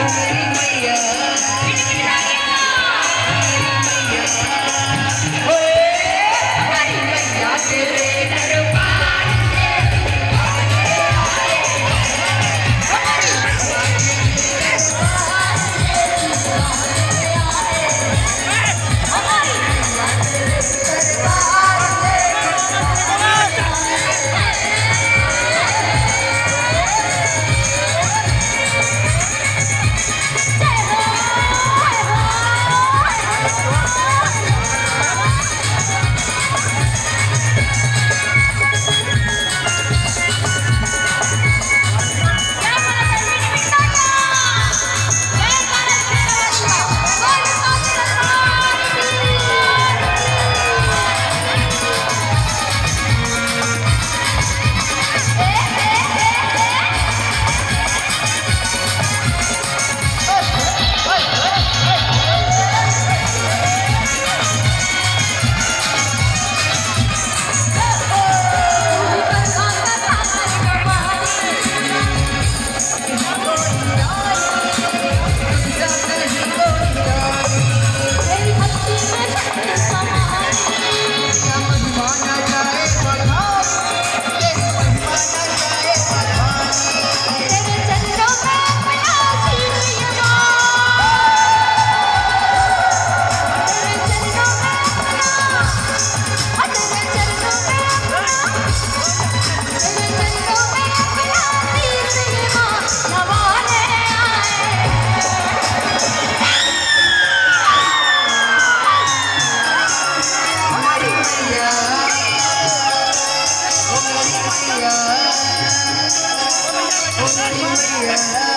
Amen. yeah.